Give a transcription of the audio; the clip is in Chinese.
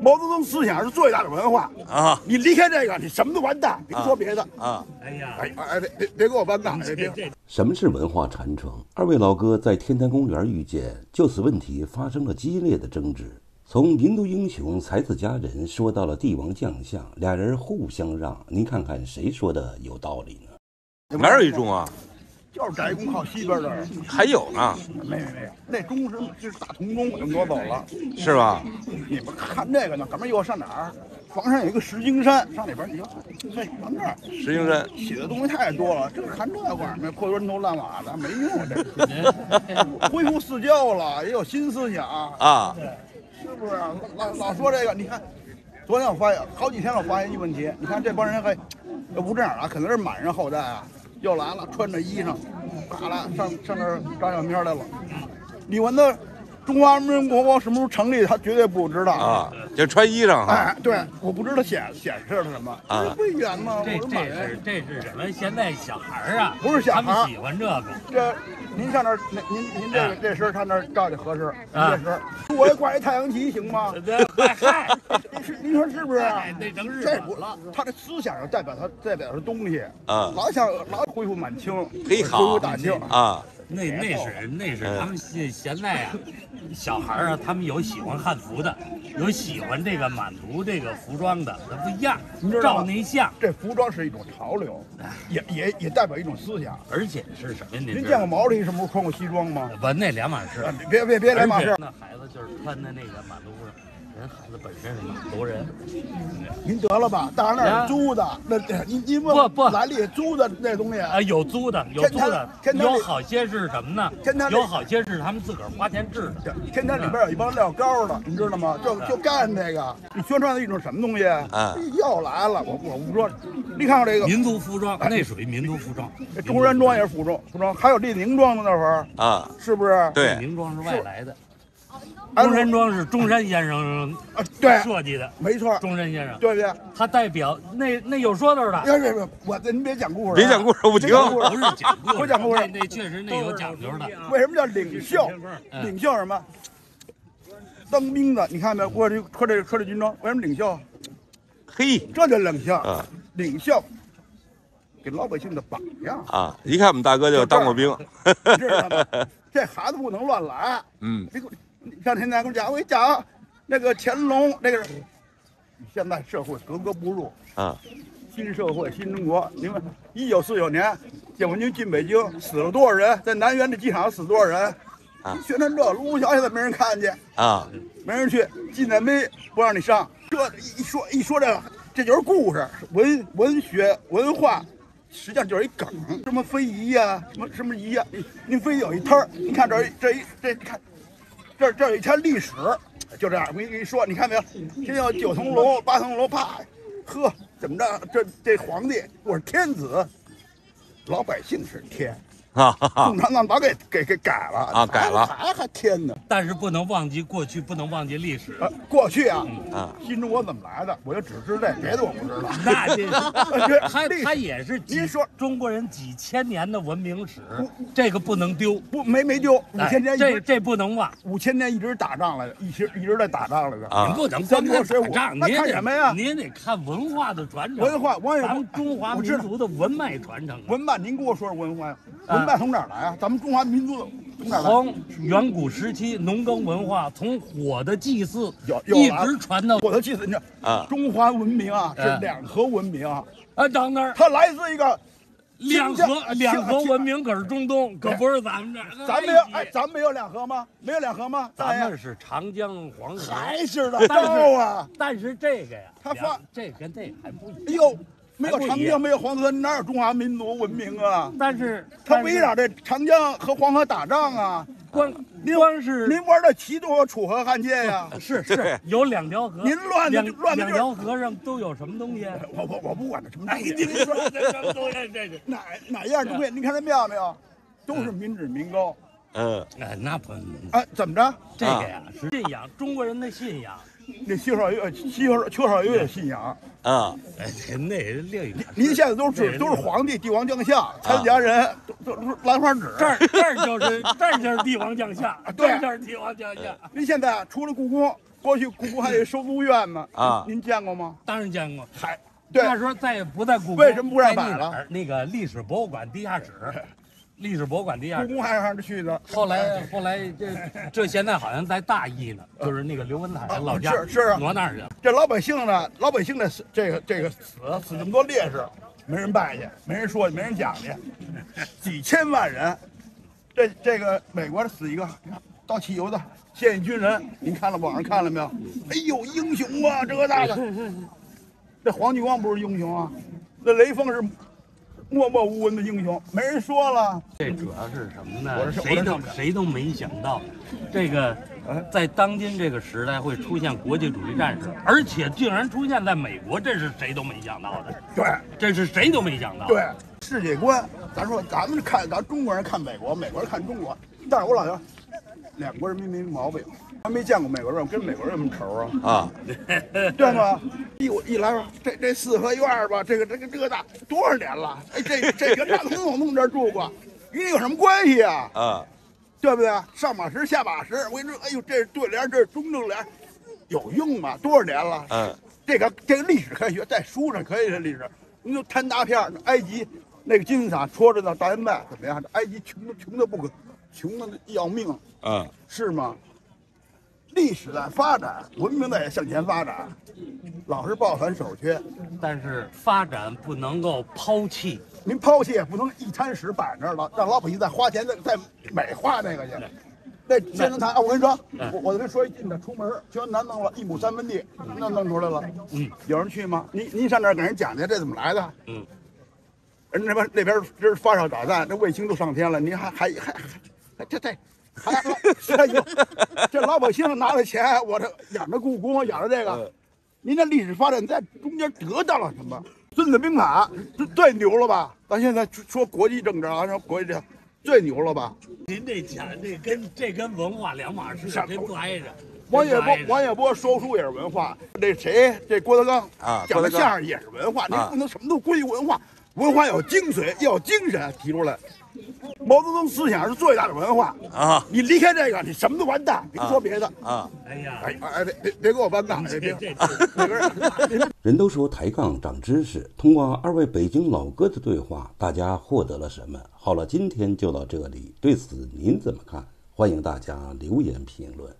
毛泽东思想是最大的文化啊你离开这个，你什么都完蛋。别说别的，啊，哎呀，哎哎，别别别给我完蛋！这别这什么是文化传承？二位老哥在天坛公园遇见，就此问题发生了激烈的争执。从民族英雄、才子佳人说到了帝王将相，俩人互相让，您看看谁说的有道理呢？哪有一中啊？就是宅公靠西边的，还有呢，没没没有，那钟是是大铜钟，我就挪走了。是吧？你们看这个呢，干嘛又上哪儿？房山有一个石经山，上里边你就这咱这儿石经山写的东西太多了，这看这玩意儿，破砖头烂瓦的没用，这 恢复四教了，也有新思想，啊，是不是？老老说这个，你看，昨天我发现好几天我发现一问题，你看这帮人还这吴镇长啊，可能是满人后代啊，又来了，穿着衣裳，嘎啦上上那儿张小辫来了。李文他中华人民共和国什么时候成立，他绝对不知道。啊，就穿衣裳哈哎，对，我不知道显显示了什么，啊这不远吗？这这是。这是什么？现在小孩儿啊，不是小孩儿他们喜欢这个。这您上那儿，您您您这个这身他那儿照去合适，啊这身我也挂一太阳旗行吗？这嗨嗨，您是您说是不是？哎那成日这不本了。他的思想上代表他代表的东西啊老想老恢复满清，恢嘿好复大清。啊，那那是那是他们现现在啊，小孩儿啊，他们有喜欢汉服的，有喜欢这个满族这个服装的，它不一样照那像，这服装是一种潮流，也也也代表一种思想。而且是什么呀？您您见过毛主席什么时候穿过西装吗？不那两码事啊。别别别来嘛事！那孩子就是穿的那个满族服，人孩子本身是满族人，您得了吧，当然那是租的，那那您您问不不来历租的那东西啊，有租的，有租的，天天有好些是什么呢天天？有好些是他们自个儿花钱制的。天天里边有一帮撂高的，你知道吗？就就干这个。你宣传的一种什么东西？啊又来了，我我不说，你看看这个，民族服装，那属于民族服装。中山装也是服装，服装，还有列宁装的那会儿，啊，是不是？对，明装是外来的，哎中山装是中山先生啊，对，设计的。没错，中山先生，对不对？他代表那那有说头的，别别别，我您别讲故事啊，别讲故事，我不听别。讲故事不是讲故事，不讲故事那那确实那有讲究的。为什么叫领袖？嗯领袖什么？当兵的，你看没有？过去穿这穿这军装，为什么领袖？嘿这叫领袖啊，领袖给老百姓的榜样，啊，一看我们大哥就当过兵，知道吗？这孩子不能乱来。嗯，别给我，你上天台跟我讲，我跟你讲，那个乾隆那个，现在社会格格不入，啊，新社会新中国。你们一九四九年解放军进北京，死了多少人？在南苑的机场死多少人？啊宣传这卢沟桥现在没人看见，啊，没人去，纪念碑不让你上。这一说一说这个，这就是故事，文文学文化。实际上就是一梗，什么非遗呀、什么什么遗呀、你你非得有一摊儿，你看这儿这一这你看，这这有一天历史，就这样。我跟你说，你看没有？先要九层楼、八层楼，啪，呵，怎么着？这这皇帝我是天子，老百姓是天，哈哈哈共产党早给给给改了啊改了还还天呢？但是不能忘记过去，不能忘记历史。呃，过去啊，啊，新中国怎么来的？我就只知这，别的我不知道。那这这 他他也是几您说中国人几千年的文明史，这个不能丢。不没没丢，五哎千年一直这这不能忘。五千年一直打仗来的，一直一直在打仗来的。啊您不能三光看国水浒打仗，那您看什么呀您得看文化的传承。文化我也咱们中华民族的文脉传承啊。文脉，您给我说说文化呀？啊文脉从哪儿来啊？咱们中华民族从哪儿来？从远古时期农耕文化，从火的祭祀一有有来直传到火的祭祀，你知道啊中华文明啊是嗯两河文明啊，啊，等那儿它来自一个两河两河文明可是中东，可不是咱们这儿。咱没有哎，咱们没有两河吗？没有两河吗？咱们是长江黄河，还是的但是高啊！但是这个呀，它发两这跟这还不一样。哎呦，没有长江，没有黄河，哪有中华民族文明啊？但是他围绕着长江和黄河打仗啊！光光是您玩的齐多楚河汉界呀？是是有两条河，您乱的两两乱的就是条河上都有什么东西？我我我不管它什么东哎，西，您说这什么东西？这是哪哪样东西？您看这庙没有？都是民脂民膏。嗯，哎，那不哎，怎么着？这个呀是信仰，中国人的信仰。那缺少有缺少缺少有点信仰。啊，哎，那是另一个您现在都是都是皇帝、帝王将相、才子佳人，都都是兰花指。这儿这儿就是这儿就是帝王将相，对这儿就是帝王将相。您现在除了故宫，过去故宫还有收租院呢啊您见过吗？当然见过。还对那时候再也不在故宫，为什么不让摆了那个历史博物馆地下室，历史博物馆地下室。故宫还还是去的。后来后来这这现在好像在大邑呢，就是那个刘文彩老家，是是啊挪那儿去了。这老百姓呢，老百姓的死这个这个死死这么多烈士，没人拜去，没人说去，没人讲去，几千万人，这这个美国死一个，你看倒汽油的现役军人，您看了网上看了没有？哎呦，英雄啊，这个那个。这黄继光不是英雄啊，那雷锋是默默无闻的英雄，没人说了。这主要是什么呢？我是谁都谁都没想到，这个哎在当今这个时代会出现国际主义战士，而且竟然出现在美国，这是谁都没想到的，对这是谁都没想到。对，世界观，咱说咱们看咱中国人看美国，美国人看中国，但是我老觉得两国人民没毛病。还没见过美国人，我跟美国人有什么仇啊？啊，对吗？一我一来吧这这四合院儿吧，这个这个这个大多少年了？哎，这这个大总统这儿住过，与你有什么关系啊？啊，对不对？上马石下马石，我跟你说，哎呦，这是对联，这是中正联，有用吗？多少年了？嗯，这个这个历史可以学，在书上可以学历史。你就摊大片儿，埃及那个金字塔戳着到到现在怎么样？这埃及穷的穷的不可，穷的要命，嗯，是吗？历史在发展，文明在向前发展，老是抱团守缺。但是发展不能够抛弃。您抛弃也不能一滩屎摆那儿了，让老百姓再花钱再再美化那个去。那天坛台，啊我跟你说，我我跟你说一近的，出门全南弄了一亩三分地，那弄出来了。嗯，有人去吗？您您上那儿给人讲去，这怎么来的？嗯，人那边那边这发射导弹，这卫星都上天了，您还还还还这这还 哎呦，这老百姓拿了钱，我这养着故宫，养着这个，您的历史发展在中间得到了什么？《孙子兵法》这最牛了吧？咱现在说国际政治啊，说国际这最牛了吧？您这讲这跟这跟文化两码事，这不挨着。王野波王野波说书也是文化，那谁，这郭德纲啊讲的相声也是文化，你啊不能什么都归于文化，文化要精髓，要有精神提出来。毛泽东思想是最大的文化啊，你离开这个，你什么都完蛋，别说别的。啊，哎呀，哎哎，别别别给我搬杠，别别这这每个人。人都说抬杠长知识，通过二位北京老哥的对话，大家获得了什么？好了，今天就到这里，对此您怎么看？欢迎大家留言评论。